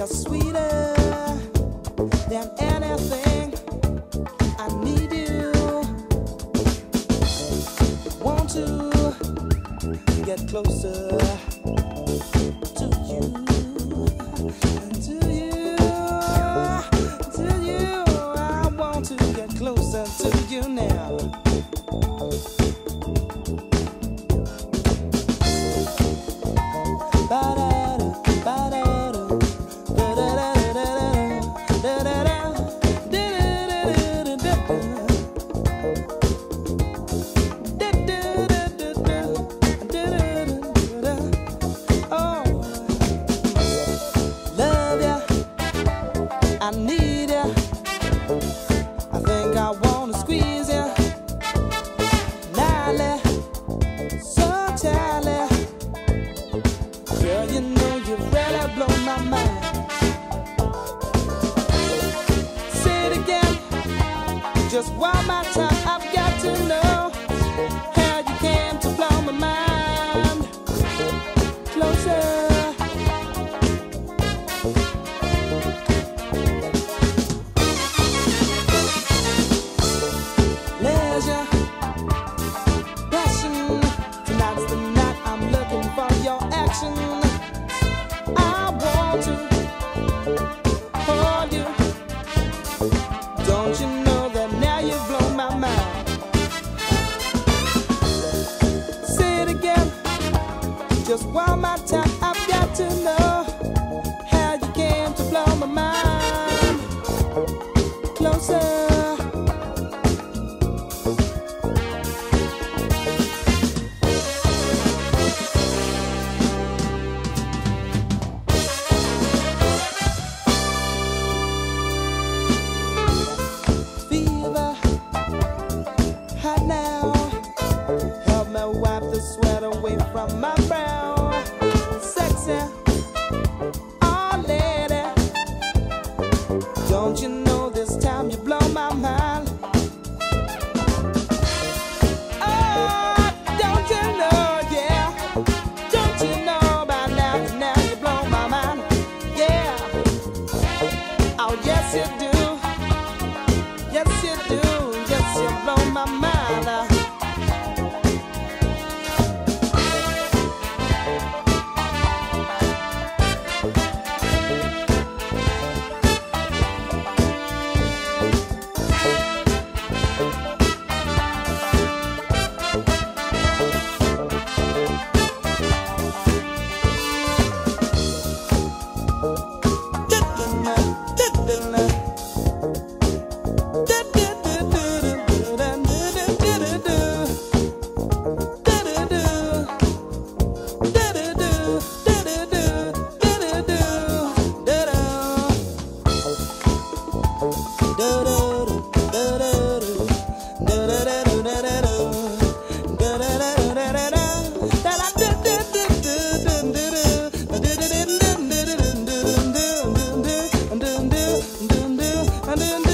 You're sweeter than anything. I need you. Want to get closer. Just why my time, I've got to know how you came to blow my mind. Closer. Leisure, passion. Tonight's the night I'm looking for your action. sweat away from my and in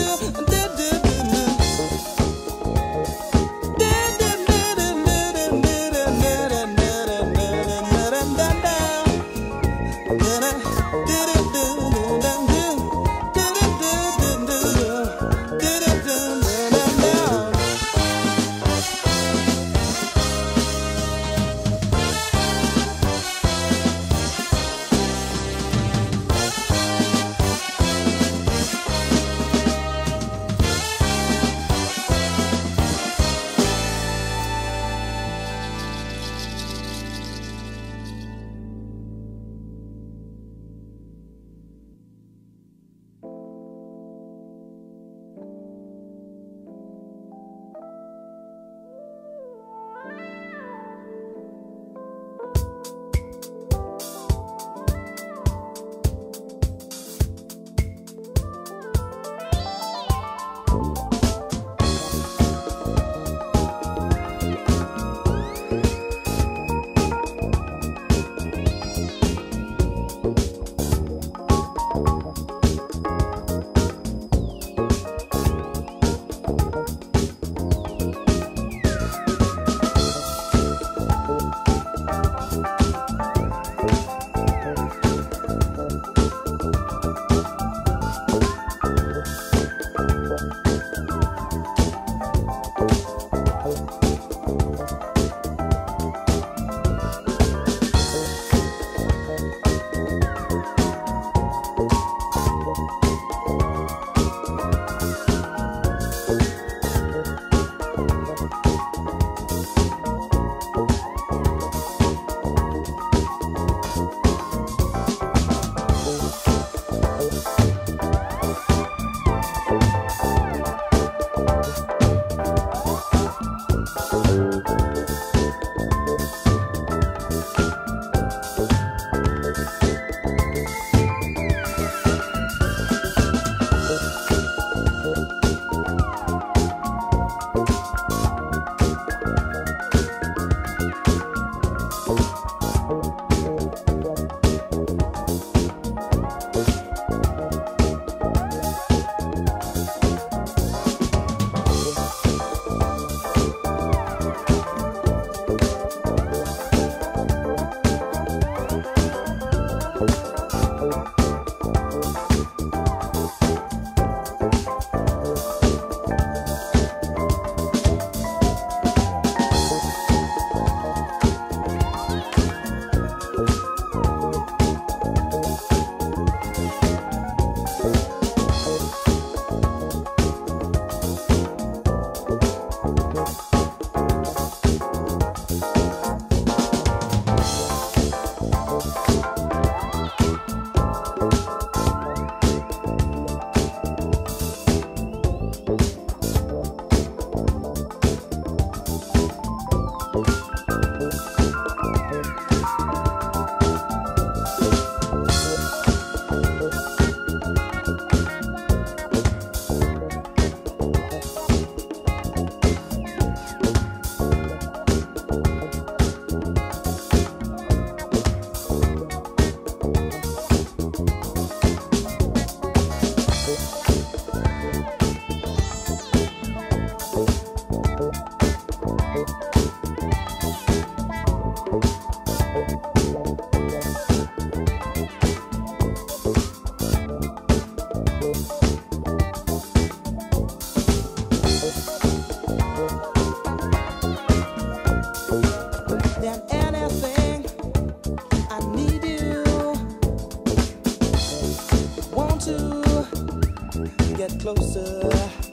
get closer